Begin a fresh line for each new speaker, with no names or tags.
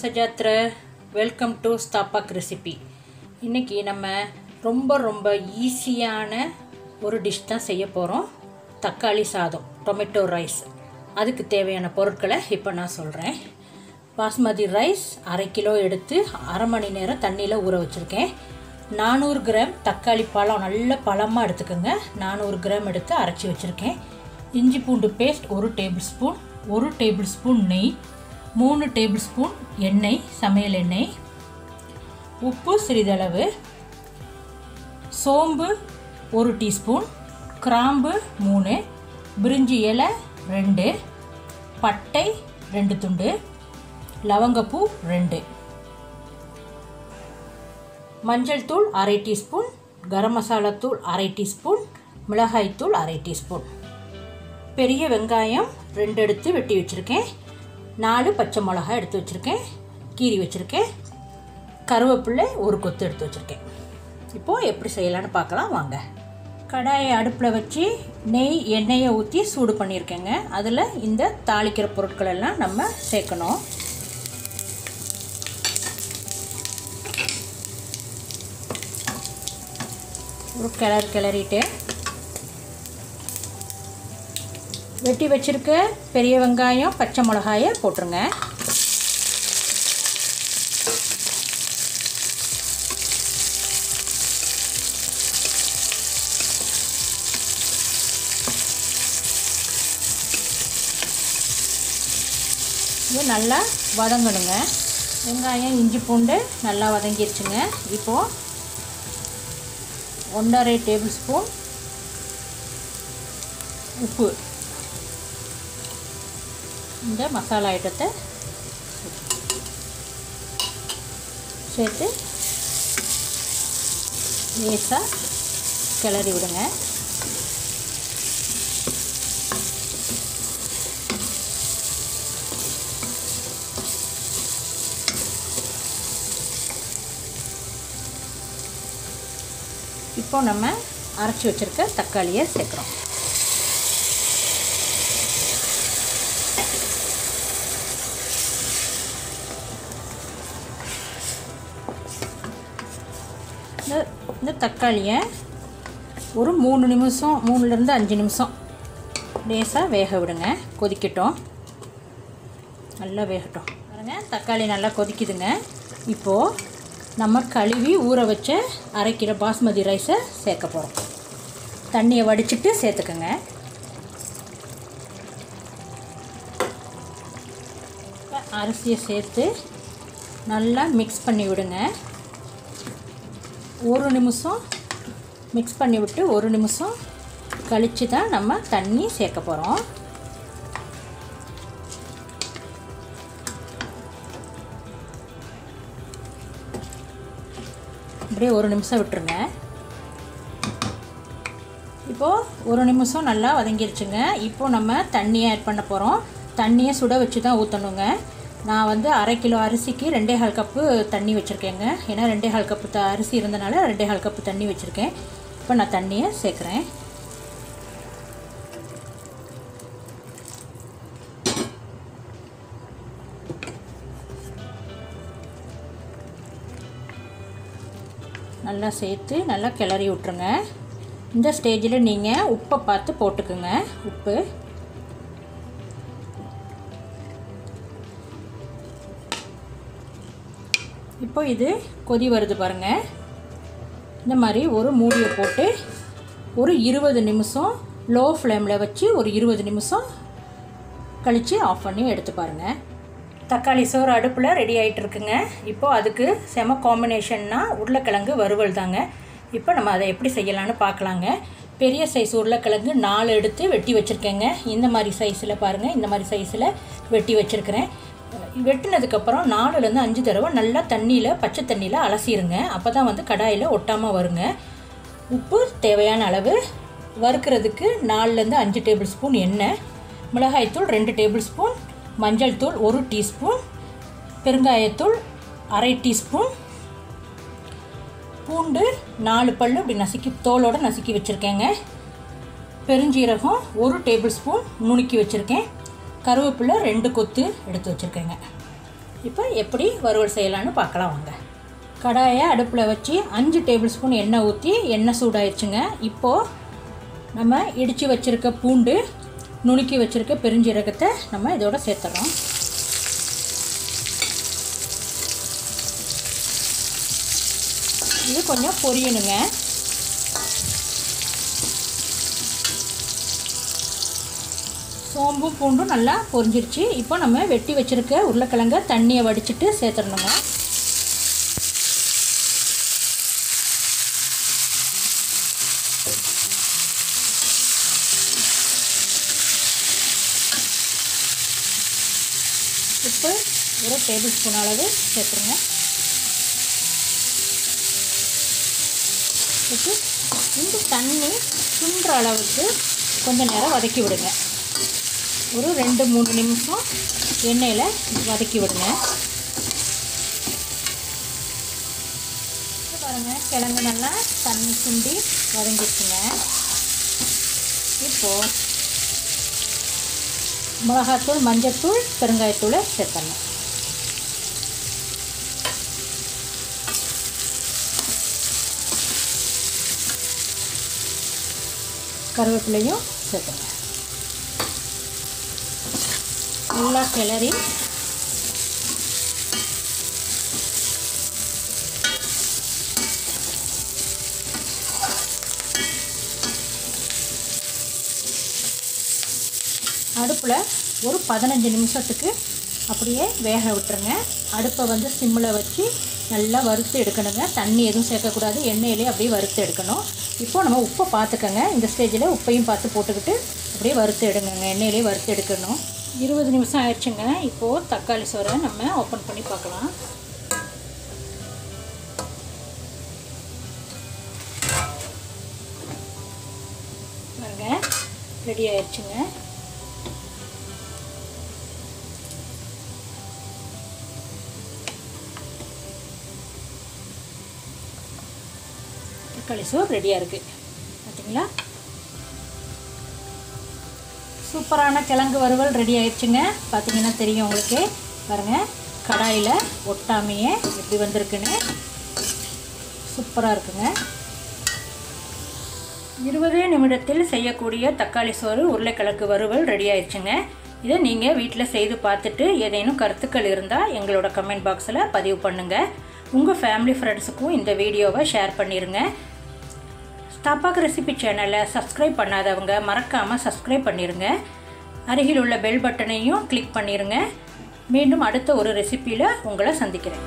சஜாத்ர welcome to ஸ்தாபாக் recipe இன்றைக்கி நம்ம ரொம்ப ரொம்ப ஈஸியான ஒரு டிஷ் தான் செய்ய போகிறோம் தக்காளி சாதம் டொமேட்டோ ரைஸ் அதுக்கு தேவையான பொருட்களை இப்போ நான் சொல்கிறேன் பாஸ்மதி ரைஸ் அரை கிலோ எடுத்து அரை மணி நேரம் தண்ணியில் ஊற வச்சுருக்கேன். நானூறு கிராம் தக்காளி பழம் நல்ல பழமாக எடுத்துக்கோங்க. நானூறு கிராம் எடுத்து அரைச்சி வச்சுருக்கேன். இஞ்சி பூண்டு பேஸ்ட் ஒரு டேபிள் ஸ்பூன் ஒரு டேபிள் ஸ்பூன் நெய் மூணு டேபிள் ஸ்பூன் எண்ணெய் சமையல் எண்ணெய் உப்பு சிறிதளவு சோம்பு ஒரு டீஸ்பூன் கிராம்பு மூணு பிரிஞ்சி இலை ரெண்டு பட்டை ரெண்டு துண்டு லவங்கப்பூ ரெண்டு. மஞ்சள் தூள் அரை டீஸ்பூன் கரம் மசாலா தூள் அரை டீஸ்பூன் மிளகாய்த்தூள் அரை டீஸ்பூன். பெரிய வெங்காயம் ரெண்டு எடுத்து வெட்டி வச்சுருக்கேன். நாலு பச்சை மிளகா எடுத்து வச்சுருக்கேன். கீரி வச்சுருக்கேன். கருவேப்பிள்ளை ஒரு கொத்து எடுத்து வச்சுருக்கேன். இப்போது எப்படி செய்யலான்னு பார்க்கலாம் வாங்க. கடாயை அடுப்பில் வச்சு நெய் எண்ணெயை ஊற்றி சூடு பண்ணியிருக்கேங்க. அதில் இந்த தாளிக்கிற பொருட்கள் எல்லாம் நம்ம சேர்க்கணும். ஒரு கிளறு கிளறிட்டு வெட்டி வச்சுருக்க பெரிய வெங்காயம் பச்சை மிளகாயை போட்டுருங்க. இது நல்லா வதங்கணுங்க. வெங்காயம் இஞ்சி பூண்டு நல்லா வதங்கிருச்சுங்க. இப்போது ஒன்றரை டேபிள் ஸ்பூன் உப்பு. இந்த மசாலா ஐட்டத்தை சேர்த்து லேசாக கிளறி விடுங்க. இப்போ நம்ம அரைச்சி வச்சுருக்க தக்காளியை சேர்க்குறோம். இந்த இந்த தக்காளியை ஒரு மூணு நிமிஷம் மூணுலேருந்து அஞ்சு நிமிஷம் லேசாக வேக விடுங்க. கொதிக்கட்டும். நல்லா வேகட்டும். பாருங்க தக்காளி நல்லா கொதிக்குதுங்க. இப்போது நம்ம கழுவி ஊற வச்ச அரைக்கிற பாஸ்மதி ரைஸை சேர்க்க போகிறோம் தண்ணியை வடிச்சிட்டு சேர்த்துக்கோங்க. அரிசியை சேர்த்து நல்லா மிக்ஸ் பண்ணி விடுங்க. ஒரு நிமிஷம் மிக்ஸ் பண்ணி விட்டு ஒரு நிமிஷம் கழித்து தான் நம்ம தண்ணி சேர்க்க போகிறோம் அப்படியே ஒரு நிமிஷம் விட்டுருங்க. இப்போது ஒரு நிமிஷம் நல்லா வதங்கிருச்சுங்க. இப்போது நம்ம தண்ணியை ஆட் பண்ண போகிறோம் தண்ணியை சுட வச்சு தான் ஊற்றணுங்க நான் வந்து அரை கிலோ அரிசிக்கு ரெண்டே கால் கப்பு தண்ணி வச்சுருக்கேங்க. ஏன்னா ரெண்டே கால் கப்பு த அரிசி இருந்தனால ரெண்டே கால் கப்பு தண்ணி வச்சுருக்கேன். இப்போ நான் தண்ணியை சேர்க்குறேன். நல்லா சேர்த்து நல்லா கிளறி விட்ருங்க இந்த ஸ்டேஜில் நீங்கள் உப்பை பார்த்து போட்டுக்குங்க. உப்பு. இப்போ இது கொதி வருது பாருங்கள் இந்த மாதிரி ஒரு மூடியை போட்டு ஒரு இருபது நிமிஷம் லோ ஃப்ளேமில் வச்சு ஒரு இருபது நிமிஷம் கழித்து ஆஃப் பண்ணி எடுத்து பாருங்கள் தக்காளி சோறு அடுப்பில் ரெடி ஆகிட்டு இருக்குங்க. இப்போது அதுக்கு செம காம்பினேஷன்னா உருளைக்கிழங்கு வறுவல் தாங்க. இப்போ நம்ம அதை எப்படி செய்யலான்னு பார்க்கலாங்க. பெரிய சைஸ் உருளைக்கிழங்கு நாலு எடுத்து வெட்டி வச்சுருக்கேங்க. இந்த மாதிரி சைஸில் பாருங்கள் இந்த மாதிரி சைஸில் வெட்டி வச்சுருக்கிறேன். வெட்டினதுக்கப்புறம் நாலுலேருந்து அஞ்சு தடவை நல்லா தண்ணியில் பச்சை தண்ணியில் அலசிடுங்க அப்போ தான் வந்து கடாயில் ஒட்டாமல் வருங்க. உப்பு தேவையான அளவு. வறுக்கிறதுக்கு நாலுலேருந்து அஞ்சு டேபிள் ஸ்பூன் எண்ணெய். மிளகாய்த்தூள் ரெண்டு டேபிள் ஸ்பூன் மஞ்சள் தூள் ஒரு டீஸ்பூன். பெருங்காயத்தூள் அரை டீஸ்பூன். பூண்டு நாலு பல் இப்படி நசுக்கி தோலோடு நசுக்கி வச்சுருக்கேங்க. பெருஞ்சீரகம் ஒரு டேபிள் ஸ்பூன் நுணுக்கி வச்சுருக்கேன். கருவேப்பிலை ரெண்டு கொத்து எடுத்து வச்சுருக்கேங்க. இப்போ எப்படி வறுவல் செய்யலான்னு பார்க்கலாம் வாங்க. கடாயை அடுப்பில் வச்சு அஞ்சு டேபிள் ஸ்பூன் எண்ணெய் ஊற்றி எண்ணெய் சூடாயிடுச்சுங்க இப்போது நம்ம இடித்து வச்சுருக்க பூண்டு நுணுக்கி வச்சுருக்க பெருஞ்சீரகத்தை நம்ம இதோட சேர்த்துறோம் இது கொஞ்சம் பொரியணுங்க. சோம்பும் பூண்டும் நல்லா பொரிஞ்சிருச்சு. இப்போ நம்ம வெட்டி வச்சுருக்க உருளைக்கிழங்க தண்ணியை வடிச்சிட்டு சேர்த்துடணுங்க. உப்பு ஒரு டேபிள் ஸ்பூன் அளவு சேர்த்துருங்க. இந்த தண்ணி சுன்ற அளவுக்கு கொஞ்சம் நேரம் வதக்கி விடுங்க. ஒரு ரெண்டு மூணு நிமிஷம் எண்ணெயில் வதக்கி விடுங்க. பாருங்கள் கிழங்கு நல்லா தண்ணி சுண்டி வதங்கிடுச்சுங்க இப்போது மிளகாத்தூள் மஞ்சத்தூள் பெருங்காயத்தூளை சேர்த்தணும் கருவேப்பிலையும் சேர்த்துங்க நல்லா கிளறி அடுப்பில் ஒரு பதினஞ்சு நிமிஷத்துக்கு அப்படியே வேக விட்டுருங்க. அடுப்பை வந்து சிம்மில் வச்சு நல்லா வறுத்து எடுக்கணுங்க. தண்ணி எதுவும் சேர்க்கக்கூடாது. எண்ணெயிலே அப்படியே வறுத்து எடுக்கணும். இப்போது நம்ம உப்பை பார்த்துக்கோங்க. இந்த ஸ்டேஜில் உப்பையும் பார்த்து போட்டுக்கிட்டு அப்படியே வறுத்து எடுங்கங்க. எண்ணெயிலே வறுத்து எடுக்கணும். இருபது நிமிஷம் ஆயிடுச்சுங்க. இப்போது தக்காளி சோறை நம்ம ஓப்பன் பண்ணி பார்க்கலாம். பாருங்க ரெடி ஆயிடுச்சுங்க. தக்காளி சோறு ரெடியாக இருக்குது பார்த்தீங்களா சூப்பரான கிழங்கு வறுவல் ரெடி ஆயிடுச்சுங்க. பார்த்தீங்கன்னா தெரியும் உங்களுக்கு. பாருங்கள் கடாயில் ஒட்டாமையே எப்படி வந்திருக்குன்னு. சூப்பராக இருக்குங்க. இருபதே நிமிடத்தில் செய்யக்கூடிய தக்காளி சோறு உருளைக்கிழங்கு வறுவல் ரெடி ஆயிடுச்சுங்க. இதை நீங்கள் வீட்டில் செய்து பார்த்துட்டு ஏதேனும் கருத்துக்கள் இருந்தால் எங்களோட கமெண்ட் பாக்ஸில் பதிவு பண்ணுங்கள் உங்கள் ஃபேமிலி ஃப்ரெண்ட்ஸுக்கும் இந்த வீடியோவை ஷேர் பண்ணிடுங்க தப்பாக ரெசிபி சேனலை சப்ஸ்கிரைப் பண்ணாதவங்க மறக்காமல் சப்ஸ்கிரைப் பண்ணிடுங்க அருகில் உள்ள பெல் பட்டனையும் கிளிக் பண்ணிடுங்க மீண்டும் அடுத்த ஒரு ரெசிப்பியில் உங்களை சந்திக்கிறேன்.